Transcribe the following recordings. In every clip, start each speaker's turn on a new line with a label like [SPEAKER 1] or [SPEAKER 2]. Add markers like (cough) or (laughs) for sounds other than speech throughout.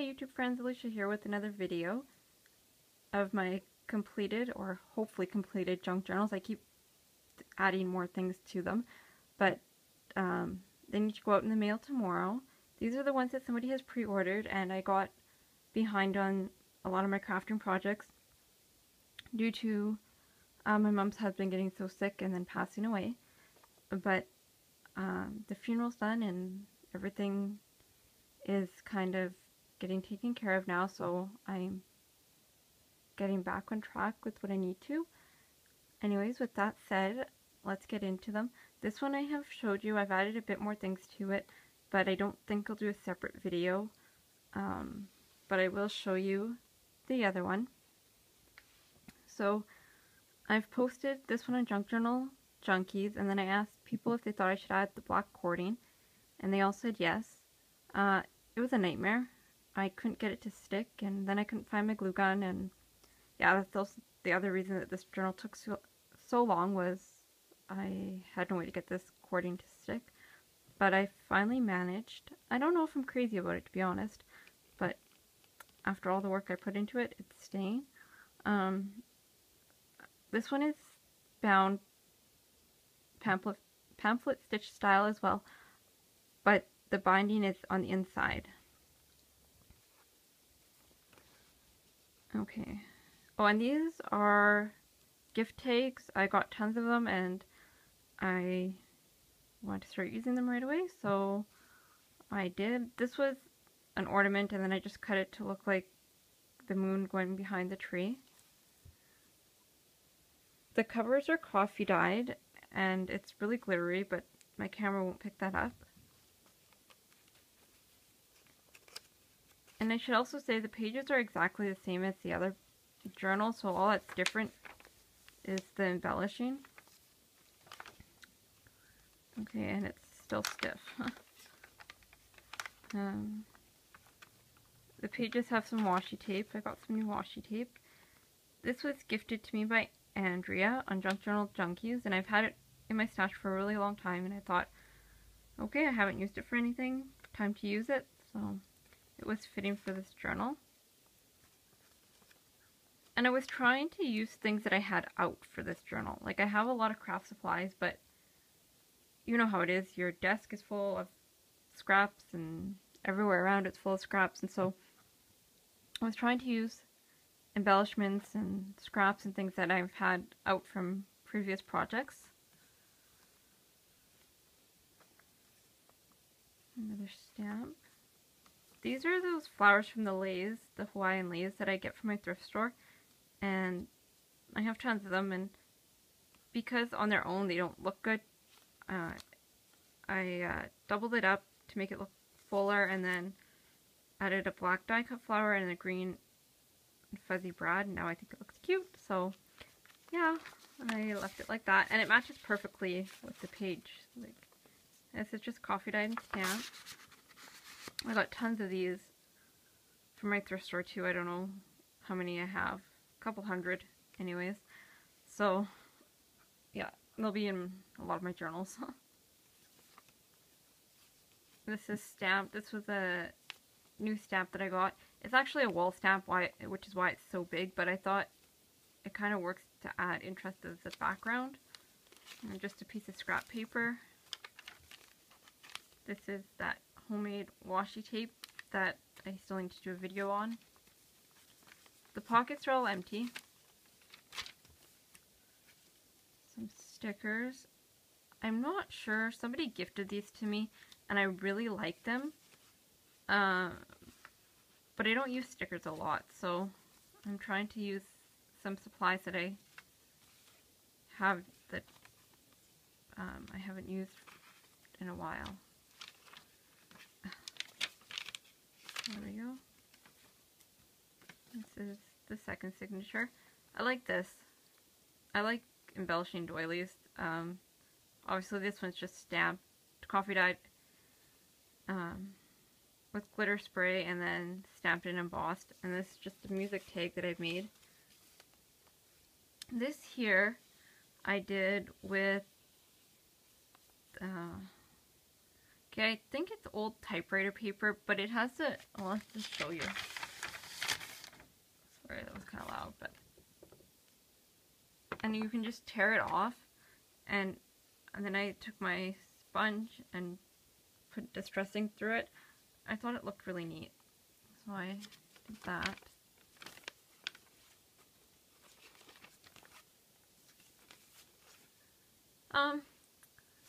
[SPEAKER 1] Hi YouTube friends, Alycia here with another video of my completed or hopefully completed junk journals. I keep adding more things to them, but um, they need to go out in the mail tomorrow. These are the ones that somebody has pre-ordered and I got behind on a lot of my crafting projects due to uh, my mom's husband getting so sick and then passing away. But um, the funeral's done and everything is kind of getting taken care of now, so I'm getting back on track with what I need to. Anyways, with that said, let's get into them. This one I have showed you, I've added a bit more things to it, but I don't think I'll do a separate video. Um, but I will show you the other one. So, I've posted this one on Junk Journal Junkies, and then I asked people if they thought I should add the black cording, and they all said yes. Uh, it was a nightmare. I couldn't get it to stick, and then I couldn't find my glue gun, and yeah, that's also the other reason that this journal took so, so long was I had no way to get this cording to stick. But I finally managed. I don't know if I'm crazy about it, to be honest, but after all the work I put into it, it's staying. Um, this one is bound pamphlet, pamphlet stitch style as well, but the binding is on the inside. Okay. Oh, and these are gift tags. I got tons of them and I want to start using them right away, so I did. This was an ornament and then I just cut it to look like the moon going behind the tree. The covers are coffee dyed and it's really glittery, but my camera won't pick that up. And I should also say the pages are exactly the same as the other journal, so all that's different is the embellishing. Okay, and it's still stiff. (laughs) um, the pages have some washi tape. I got some new washi tape. This was gifted to me by Andrea on Junk Journal Junkies, and I've had it in my stash for a really long time, and I thought, okay, I haven't used it for anything, time to use it, so it was fitting for this journal. And I was trying to use things that I had out for this journal. Like, I have a lot of craft supplies, but you know how it is. Your desk is full of scraps, and everywhere around it's full of scraps, and so I was trying to use embellishments and scraps and things that I've had out from previous projects. Another stamp. These are those flowers from the leis, the Hawaiian leis that I get from my thrift store. And I have tons of them and because on their own they don't look good, uh, I uh, doubled it up to make it look fuller and then added a black die cut flower and a green fuzzy brad and now I think it looks cute so yeah I left it like that and it matches perfectly with the page like this is just coffee dyed stamp I got tons of these from my thrift store too. I don't know how many I have. A couple hundred anyways. So yeah they'll be in a lot of my journals. (laughs) This is stamped this was a new stamp that I got. It's actually a wall stamp, why, which is why it's so big, but I thought it kind of works to add interest as the background. And just a piece of scrap paper. This is that homemade washi tape that I still need to do a video on. The pockets are all empty. Some stickers. I'm not sure. Somebody gifted these to me and I really like them. Uh, but I don't use stickers a lot, so I'm trying to use some supplies that I have that um, I haven't used in a while. There we go. This is the second signature. I like this. I like embellishing doilies. Um, obviously this one's just stamped, coffee dyed. Um, with glitter spray and then stamped and embossed. And this is just a music tag that I've made. This here I did with, uh, I think it's old typewriter paper, but it has a, I'll have to show you. Sorry, that was kind of loud, but. And you can just tear it off, and, and then I took my sponge and put distressing through it. I thought it looked really neat, so I did that. Um,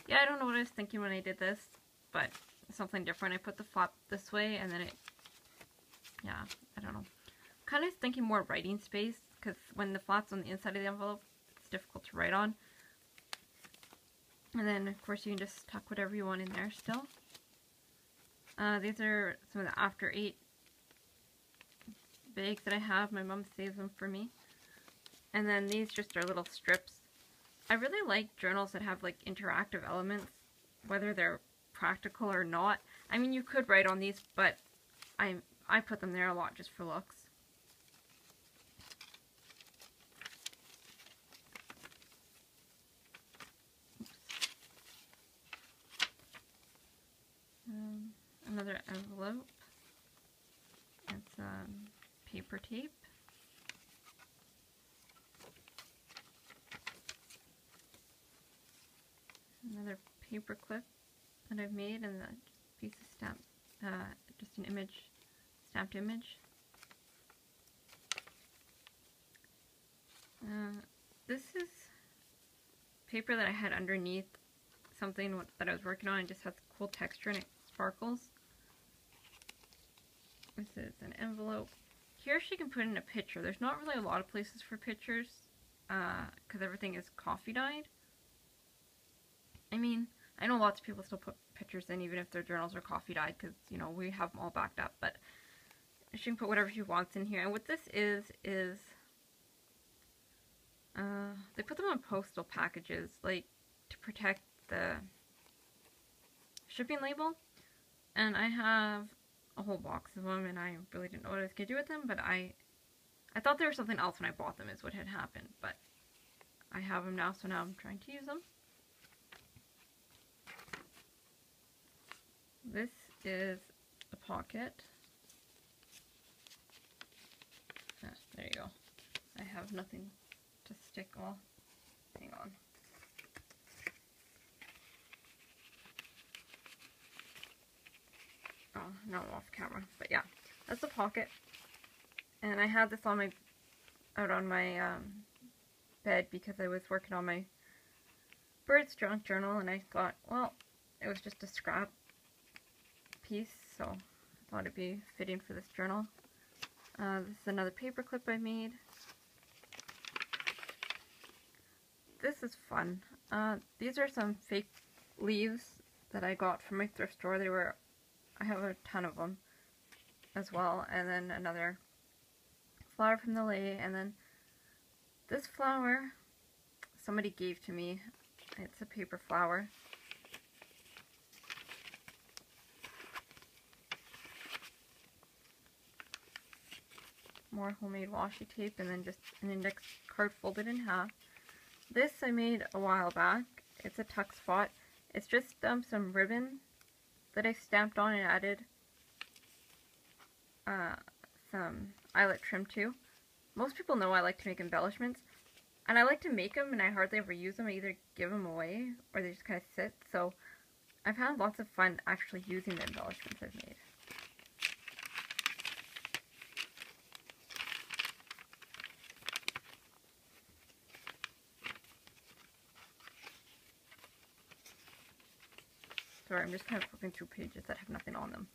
[SPEAKER 1] yeah, I don't know what I was thinking when I did this, but something different. I put the flap this way, and then it, yeah, I don't know. Kind of thinking more writing space, because when the flap's on the inside of the envelope, it's difficult to write on. And then, of course, you can just tuck whatever you want in there still. Uh, these are some of the After Eight bags that I have. My mom saves them for me. And then these just are little strips I really like journals that have like interactive elements, whether they're practical or not. I mean, you could write on these, but I I put them there a lot just for looks. Um, another envelope. It's um, paper tape. another paper clip that I've made and the piece of stamp, uh, just an image, stamped image. Uh, this is paper that I had underneath something that I was working on. It just has cool texture and it sparkles. This is an envelope. Here she can put in a picture. There's not really a lot of places for pictures because uh, everything is coffee dyed. I mean, I know lots of people still put pictures in even if their journals are coffee dyed because, you know, we have them all backed up, but she can put whatever she wants in here. And what this is, is uh, they put them on postal packages, like, to protect the shipping label. And I have a whole box of them, and I really didn't know what I was going to do with them, but I I thought there was something else when I bought them is what had happened, but I have them now, so now I'm trying to use them. This is a pocket. Ah, there you go. I have nothing to stick all. Hang on. Oh, no, off camera. But yeah, that's a pocket. And I had this on my, out on my um, bed because I was working on my bird's junk journal and I thought, well, it was just a scrap piece, so I thought it'd be fitting for this journal. Uh, this is another paper clip I made. This is fun. Uh, these are some fake leaves that I got from my thrift store. They were, I have a ton of them as well. And then another flower from the lei. And then this flower somebody gave to me. It's a paper flower. More homemade washi tape and then just an index card folded in half. This I made a while back. It's a tuck spot. It's just um, some ribbon that I stamped on and added uh, some eyelet trim to. Most people know I like to make embellishments. And I like to make them and I hardly ever use them. I either give them away or they just kind of sit. So I've had lots of fun actually using the embellishments I've made. Sorry, I'm just kind of flipping through pages that have nothing on them.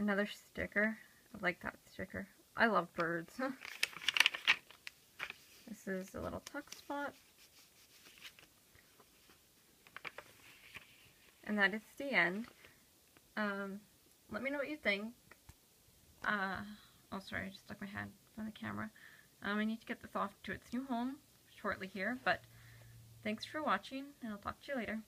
[SPEAKER 1] Another sticker. I like that sticker. I love birds. (laughs) this is a little tuck spot. And that is the end. Um, let me know what you think. Uh, oh, sorry, I just stuck my hand on the camera. Um, I need to get this off to its new home shortly here, but thanks for watching, and I'll talk to you later.